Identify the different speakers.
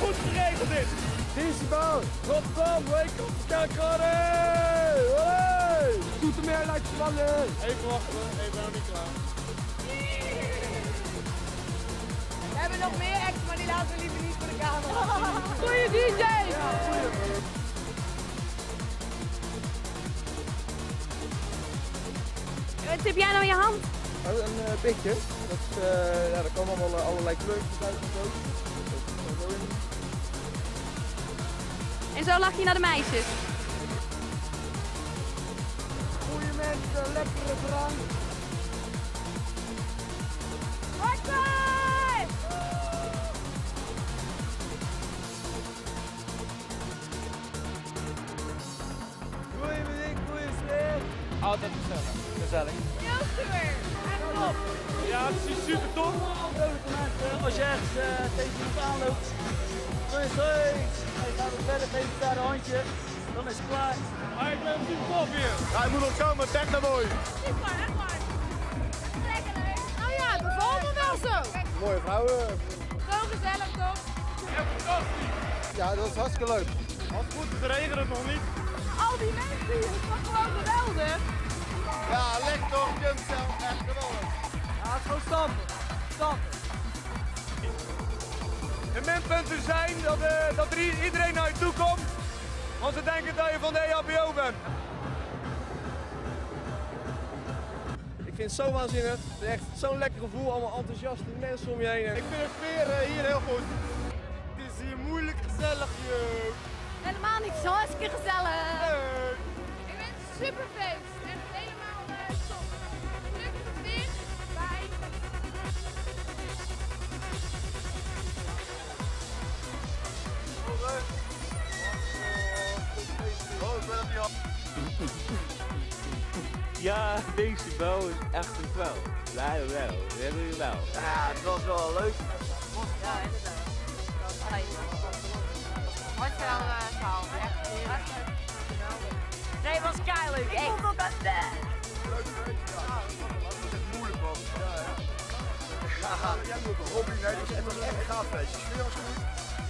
Speaker 1: win.
Speaker 2: Decibel, Rotterdam, wake up, Skelkade! Hey! Zoetermeer lijkt spannend!
Speaker 1: Even wachten, even nog niet klaar.
Speaker 3: We hebben nog meer acts, maar die laten we liever niet voor de camera.
Speaker 4: Goeie DJ! Wat heb jij nou in je hand?
Speaker 2: Oh, een uh, pitje. Dat, is, uh, ja, daar komen allemaal uh, allerlei kleurtjes uit en zo.
Speaker 4: En zo lach je naar de meisjes.
Speaker 2: Goeie mensen, lekkere drank. Goeie muziek, goeie sfeer.
Speaker 1: Altijd gezellig.
Speaker 2: Gezellig.
Speaker 3: En
Speaker 1: Ja, het super tof.
Speaker 5: Als je ergens uh, tegen iemand aanloopt, dan is hoi, hij gaat het verder, geeft daar een handje, dan is het klaar.
Speaker 1: Maar ik ben super tof hier.
Speaker 2: Hij moet nog komen, techno mooi.
Speaker 3: Super, echt waar! Lekker leuk! Nou ja, het bevalt me wel zo!
Speaker 2: Mooie vrouwen.
Speaker 3: Zo gezellig toch?
Speaker 1: En fantastisch.
Speaker 2: Ja, dat is hartstikke leuk.
Speaker 1: Als het goed is, regent het nog niet.
Speaker 3: Al die mensen hier, het was gewoon geweldig!
Speaker 2: Ja, lekker toch, Jumcel, echt geweldig.
Speaker 5: Het is gewoon stampen. Stampen.
Speaker 1: De minpunten zijn dat, eh, dat er iedereen naar je toe komt. Want ze denken dat je van de EHBO bent.
Speaker 2: Ik vind het zo waanzinnig. Het is echt zo'n lekker gevoel, allemaal enthousiaste mensen om je heen. Ik vind de sfeer eh, hier heel goed. Het is hier moeilijk gezellig, joh.
Speaker 4: Helemaal niet, zo hartstikke gezellig.
Speaker 3: Ik ben super feest
Speaker 5: Ja, deze bel is echt een wel. Ja, wel. Dat hebben we wel. Ja, het was wel leuk.
Speaker 4: Ja, inderdaad. Wat wel echt Nee, het was keihard. Echt. Ik vond het best.
Speaker 2: Leuk ja. Dat het echt moeilijk was. Ja, ja. Ja, jij moet Robbie, nee, dat was echt, dat was echt een gaaf feestje. Sfeer was goed.